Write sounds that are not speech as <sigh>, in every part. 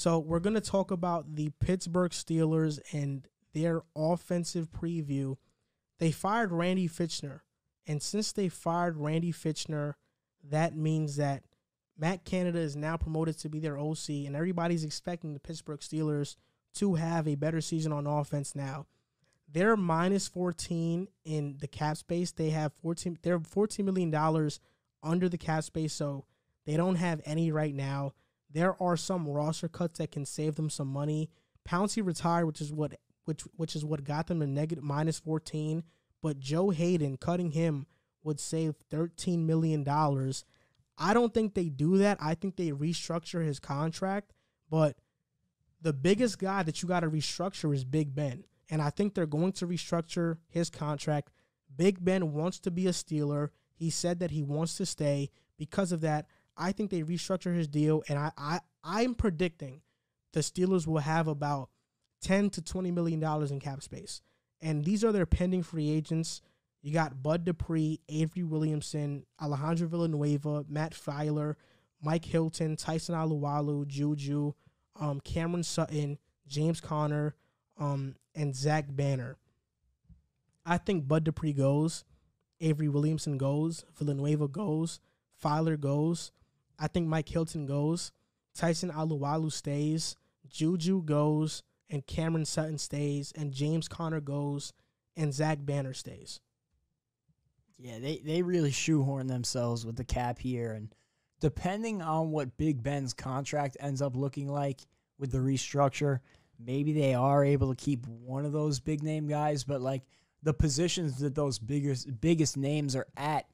So we're going to talk about the Pittsburgh Steelers and their offensive preview. They fired Randy Fichtner. And since they fired Randy Fichtner, that means that Matt Canada is now promoted to be their OC, and everybody's expecting the Pittsburgh Steelers to have a better season on offense now. They're minus 14 in the cap space. They have 14 they're 14 million dollars under the cap space, so they don't have any right now. There are some roster cuts that can save them some money. Pouncey retired, which is what which which is what got them to negative minus 14, but Joe Haden cutting him would save 13 million dollars. I don't think they do that. I think they restructure his contract, but the biggest guy that you got to restructure is Big Ben. And I think they're going to restructure his contract. Big Ben wants to be a Steeler. He said that he wants to stay. Because of that, I think they restructure his deal. And I, I I'm predicting the Steelers will have about 10 to 20 million dollars in cap space. And these are their pending free agents. You got Bud Dupree, Avery Williamson, Alejandro Villanueva, Matt Feiler, Mike Hilton, Tyson Alualu, Juju, um, Cameron Sutton, James Conner, um, and Zach Banner. I think Bud Dupree goes, Avery Williamson goes, Villanueva goes, Feiler goes. I think Mike Hilton goes, Tyson Alualu stays, Juju goes, and Cameron Sutton stays, and James Conner goes, and Zach Banner stays. Yeah, they, they really shoehorn themselves with the cap here. And depending on what Big Ben's contract ends up looking like with the restructure, maybe they are able to keep one of those big name guys. But like the positions that those biggest biggest names are at,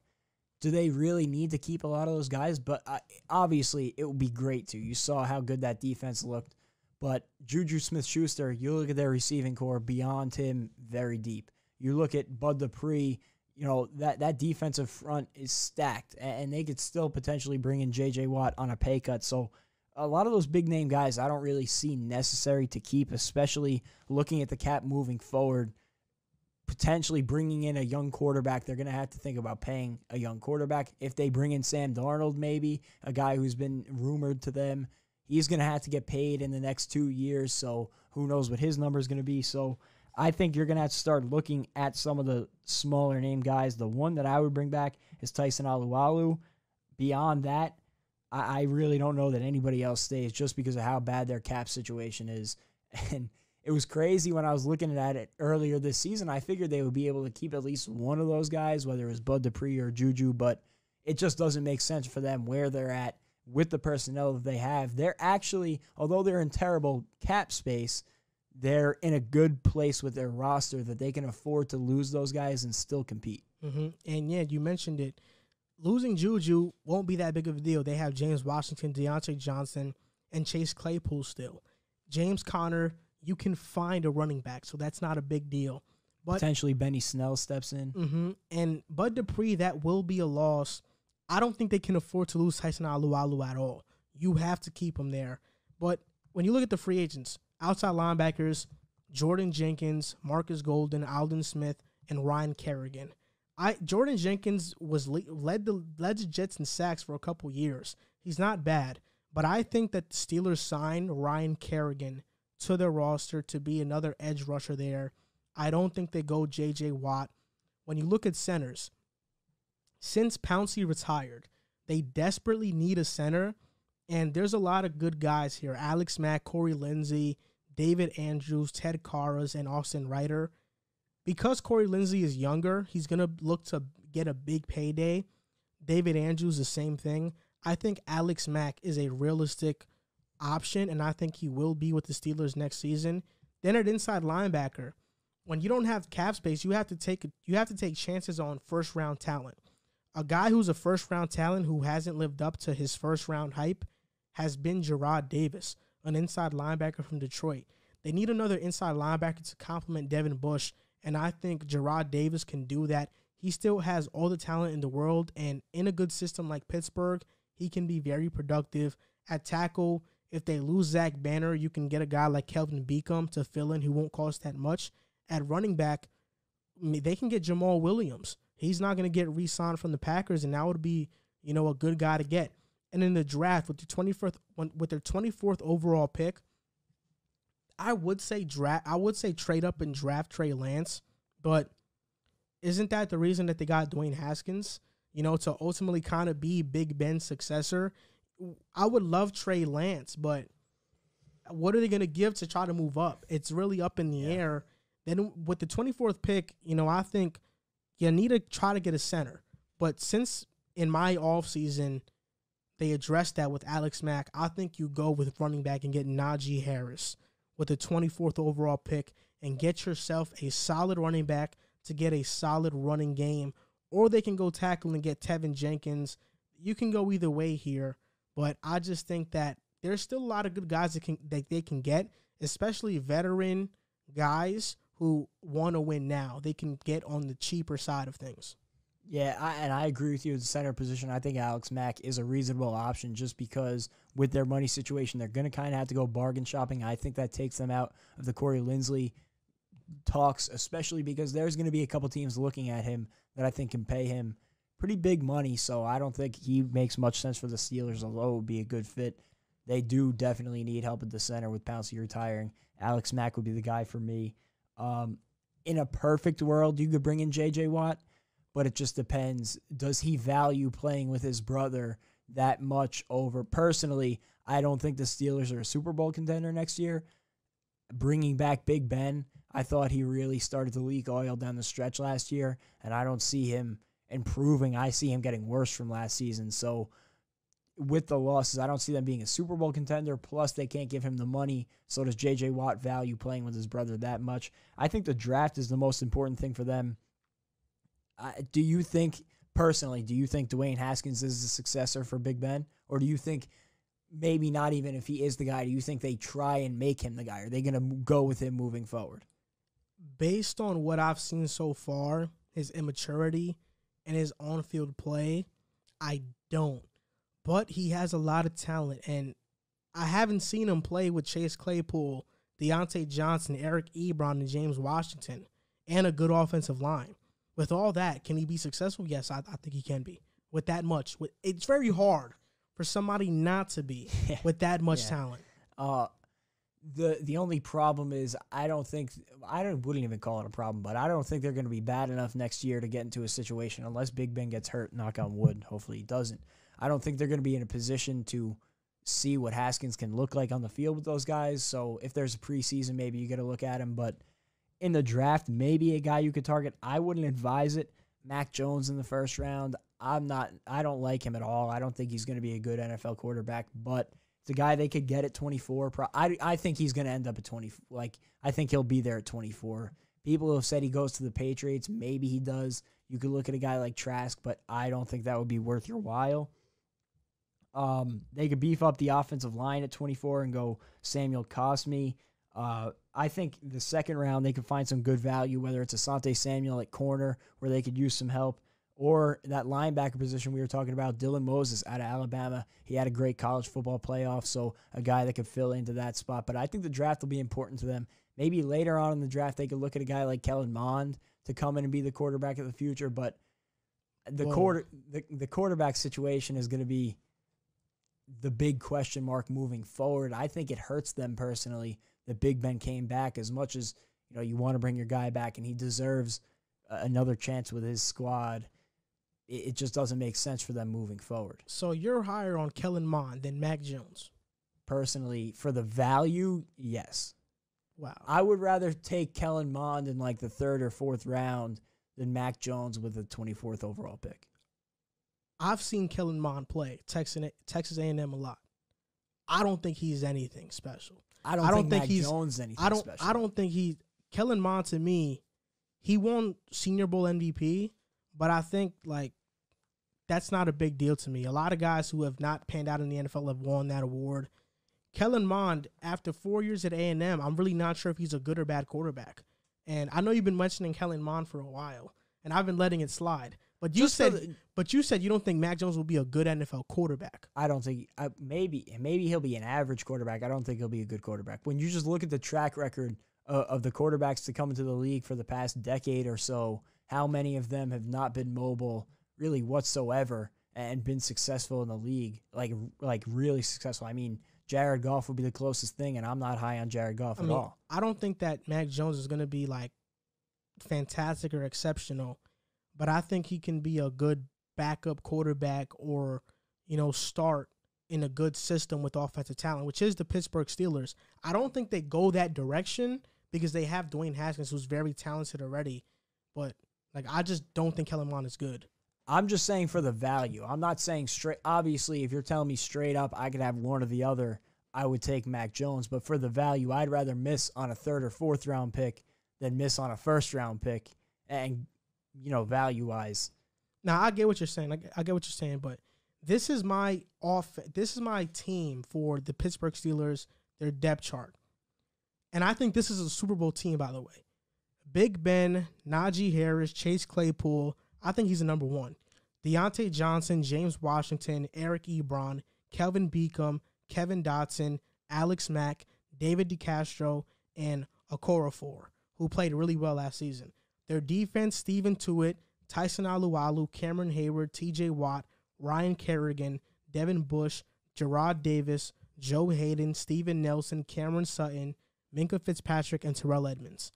do they really need to keep a lot of those guys? But uh, obviously, it would be great to. You saw how good that defense looked. But Juju Smith Schuster, you look at their receiving corps beyond him, very deep. You look at Bud Dupree you know that that defensive front is stacked, and they could still potentially bring in J.J. Watt on a pay cut. So a lot of those big name guys, I don't really see necessary to keep, especially looking at the cap moving forward. Potentially bringing in a young quarterback, they're going to have to think about paying a young quarterback. If they bring in Sam Darnold, maybe a guy who's been rumored to them, he's going to have to get paid in the next two years. So who knows what his number is going to be. So I think you're going to have to start looking at some of the smaller name guys. The one that I would bring back is Tyson Alualu. Beyond that, I, I really don't know that anybody else stays just because of how bad their cap situation is. <laughs> And it was crazy when I was looking at it earlier this season. I figured they would be able to keep at least one of those guys, whether it was Bud Dupree or Juju, but it just doesn't make sense for them where they're at with the personnel that they have. They're actually, although they're in terrible cap space, they're in a good place with their roster that they can afford to lose those guys and still compete. Mm-hmm. And yeah, you mentioned it. Losing Juju won't be that big of a deal. They have James Washington, Diontae Johnson, and Chase Claypool still. James Conner, you can find a running back, so that's not a big deal. But, Potentially Benny Snell steps in. Mm-hmm. And Bud Dupree, that will be a loss. I don't think they can afford to lose Tyson Alualu at all. You have to keep him there. But when you look at the free agents, outside linebackers, Jordan Jenkins, Marcus Golden, Aldon Smith, and Ryan Kerrigan. I Jordan Jenkins was led the led the Jets in sacks for a couple years. He's not bad, but I think that the Steelers signed Ryan Kerrigan to their roster to be another edge rusher there. I don't think they go J.J. Watt. When you look at centers, since Pouncey retired, they desperately need a center, and there's a lot of good guys here. Alex Mack, Corey Linsley, David Andrews, Ted Karras, and Austin Reiter. Because Corey Linsley is younger, he's going to look to get a big payday. David Andrews, the same thing. I think Alex Mack is a realistic option, and I think he will be with the Steelers next season. Then at inside linebacker, when you don't have cap space, you have to take you have to take chances on first round talent. A guy who's a first round talent who hasn't lived up to his first round hype has been Jarrad Davis an inside linebacker from Detroit. They need another inside linebacker to complement Devin Bush, and I think Jarrad Davis can do that. He still has all the talent in the world, and in a good system like Pittsburgh, he can be very productive. At tackle, if they lose Zach Banner, you can get a guy like Kelvin Beachum to fill in who won't cost that much. At running back, they can get Jamaal Williams. He's not going to get re signed from the Packers, and that would be, you know, a good guy to get. and in the draft with the 24th with their 24th overall pick, I would say draft I would say trade up and draft Trey Lance, but isn't that the reason that they got Dwayne Haskins? You know, to ultimately kind of be Big Ben's successor. I would love Trey Lance, but what are they going to give to try to move up? It's really up in the yeah. air. Then with the 24th pick, you know, I think you need to try to get a center. But since in my offseason, they addressed that with Alex Mack, I think you go with running back and get Najee Harris with the 24th overall pick and get yourself a solid running back to get a solid running game. Or they can go tackle and get Teven Jenkins. You can go either way here, but I just think that there's still a lot of good guys that can that they can get, especially veteran guys who want to win now. They can get on the cheaper side of things. Yeah, I, and I agree with you at the center position. I think Alex Mack is a reasonable option just because with their money situation, they're going to kind of have to go bargain shopping. I think that takes them out of the Corey Linsley talks, especially because there's going to be a couple teams looking at him that I think can pay him pretty big money. So I don't think he makes much sense for the Steelers, although it would be a good fit. They do definitely need help at the center with Pouncey retiring. Alex Mack would be the guy for me. Um, in a perfect world, you could bring in J.J. Watt but it just depends. Does he value playing with his brother that much over? Personally, I don't think the Steelers are a Super Bowl contender next year. Bringing back Big Ben, I thought he really started to leak oil down the stretch last year, and I don't see him improving. I see him getting worse from last season. So, with the losses, I don't see them being a Super Bowl contender. Plus, they can't give him the money. So, does J.J. Watt value playing with his brother that much? I think the draft is the most important thing for them uh, do you think personally? Do you think Dwayne Haskins is the successor for Big Ben, or do you think maybe not even if he is the guy? Do you think they try and make him the guy? Are they going to go with him moving forward? Based on what I've seen so far, his immaturity and his on-field play, I don't. But he has a lot of talent, and I haven't seen him play with Chase Claypool, Diontae Johnson, Eric Ebron, and James Washington, and a good offensive line with all that, can he be successful? Yes, I, I think he can be. With that much, with, it's very hard for somebody not to be <laughs> with that much yeah. talent. Uh, the the only problem is I don't think I don't wouldn't even call it a problem, but I don't think they're going to be bad enough next year to get into a situation unless Big Ben gets hurt. Knock on wood. Hopefully he doesn't. I don't think they're going to be in a position to see what Haskins can look like on the field with those guys. So if there's a preseason, maybe you get a look at him, but in the draft, maybe a guy you could target. I wouldn't advise it. Mac Jones in the first round. I'm not. I don't like him at all. I don't think he's going to be a good NFL quarterback. But it's a guy they could get at 24. I I think he's going to end up at 20. Like I think he'll be there at 24. People have said he goes to the Patriots. Maybe he does. You could look at a guy like Trask, but I don't think that would be worth your while. Um, they could beef up the offensive line at 24 and go Samuel Cosmi. Uh, I think the second round they could find some good value, whether it's Asante Samuel at corner where they could use some help, or that linebacker position we were talking about, Dylan Moses out of Alabama. He had a great college football playoff, so a guy that could fill into that spot. But I think the draft will be important to them. Maybe later on in the draft they could look at a guy like Kellen Mond to come in and be the quarterback of the future. But the Whoa. quarter the, the quarterback situation is going to be the big question mark moving forward. I think it hurts them personally that Big Ben came back as much as you know you want to bring your guy back and he deserves uh, another chance with his squad. It, just doesn't make sense for them moving forward. So you're higher on Kellen Mond than Mac Jones. Personally, for the value, yes. Wow. I would rather take Kellen Mond in like the third or fourth round than Mac Jones with the 24th overall pick. I've seen Kellen Mond play Texas Texas A&M a lot. I don't think he's anything special. I don't, I don't think, think he's Jones anything I don't. Special. I don't think he. Kellen Mond to me, he won Senior Bowl MVP, but I think like that's not a big deal to me. A lot of guys who have not panned out in the NFL have won that award. Kellen Mond, after four years at A and M, I'm really not sure if he's a good or bad quarterback. And I know you've been mentioning Kellen Mond for a while, and I've been letting it slide. But you Just said, the, but you said you don't think Mac Jones will be a good NFL quarterback. I don't think. I, maybe, maybe he'll be an average quarterback. I don't think he'll be a good quarterback. When you just look at the track record uh, of the quarterbacks to come into the league for the past decade or so, how many of them have not been mobile really whatsoever? and been successful in the league, like like really successful. I mean, Jared Goff would be the closest thing, and I'm not high on Jared Goff I at mean, all. I don't think that Mac Jones is going to be like fantastic or exceptional, but I think he can be a good backup quarterback or, you know, start in a good system with offensive talent, which is the Pittsburgh Steelers. I don't think they go that direction because they have Dwayne Haskins, who's very talented already. But like, I just don't think Kellen Mond is good. I'm just saying for the value. I'm not saying straight. Obviously, if you're telling me straight up, I could have one or the other. I would take Mac Jones, but for the value, I'd rather miss on a third or fourth round pick than miss on a first round pick. And you know, value wise, Now I get what you're saying. I get, what you're saying, but this is my off. This is my team for the Pittsburgh Steelers. Their depth chart, and I think this is a Super Bowl team. By the way, Big Ben, Najee Harris, Chase Claypool. I think he's the number one. Diontae Johnson, James Washington, Eric Ebron, Kelvin Beachum, Kevin Dotson, Alex Mack, David DeCastro, and Okorafor, who played really well last season. Their defense, Stephen Tuitt, Tyson Alualu, Cameron Heyward, TJ Watt, Ryan Kerrigan, Devin Bush, Jarrad Davis, Joe Haden, Steven Nelson, Cameron Sutton, Minkah Fitzpatrick, and Terrell Edmunds.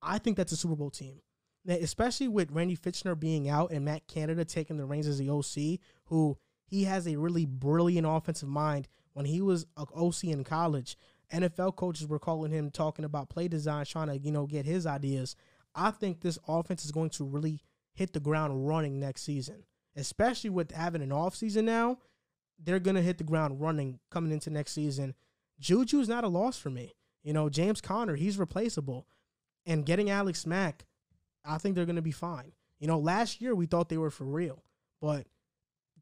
I think that's a Super Bowl team. Especially with Randy Fichtner being out and Matt Canada taking the reins as the OC, who he has a really brilliant offensive mind. When he was a OC in college, NFL coaches were calling him talking about play design, trying to, you know, get his ideas. I think this offense is going to really hit the ground running next season. Especially with having an off season now, they're gonna hit the ground running coming into next season. Juju's not a loss for me. You know, James Conner, he's replaceable. And getting Alex Mack, I think they're gonna be fine. You know, last year we thought they were for real, but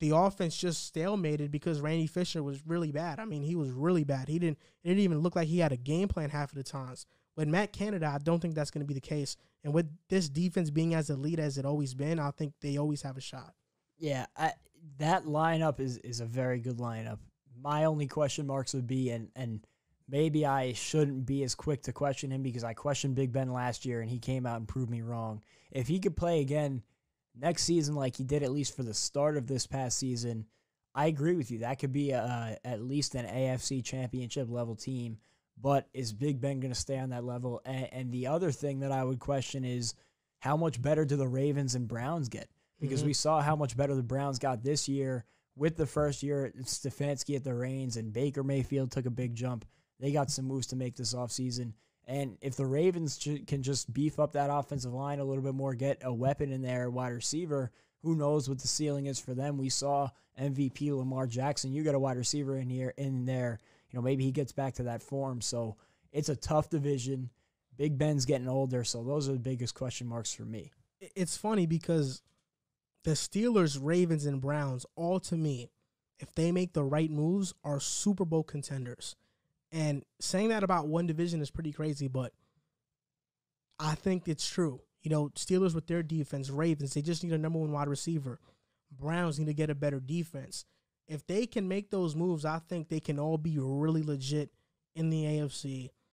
the offense just stalemated because Randy Fisher was really bad. I mean, he was really bad. He didn't it didn't even look like he had a game plan half of the times. With Matt Canada, I don't think that's going to be the case. And with this defense being as elite as it always been, I think they always have a shot. yeah, I, that lineup is is a very good lineup. My only question marks would be, and and maybe I shouldn't be as quick to question him because I questioned Big Ben last year and he came out and proved me wrong. If he could play again next season like he did at least for the start of this past season, I agree with you. That could be a, at least an AFC championship level team. But is Big Ben going to stay on that level? And, and the other thing that I would question is how much better do the Ravens and Browns get? Because Mhm. we saw how much better the Browns got this year with the first year Stefanski at the reins and Baker Mayfield took a big jump. They got some moves to make this offseason. And if the Ravens can just beef up that offensive line a little bit more, get a weapon in there, wide receiver, who knows what the ceiling is for them? We saw MVP Lamar Jackson. You got a wide receiver in here, in there. You know, maybe he gets back to that form. So it's a tough division. Big Ben's getting older, so those are the biggest question marks for me. It's funny because the Steelers, Ravens, and Browns, all to me, if they make the right moves, are Super Bowl contenders. And saying that about one division is pretty crazy, but I think it's true. You know, Steelers with their defense, Ravens, they just need a number one wide receiver. Browns need to get a better defense. If they can make those moves, I think they can all be really legit in the AFC.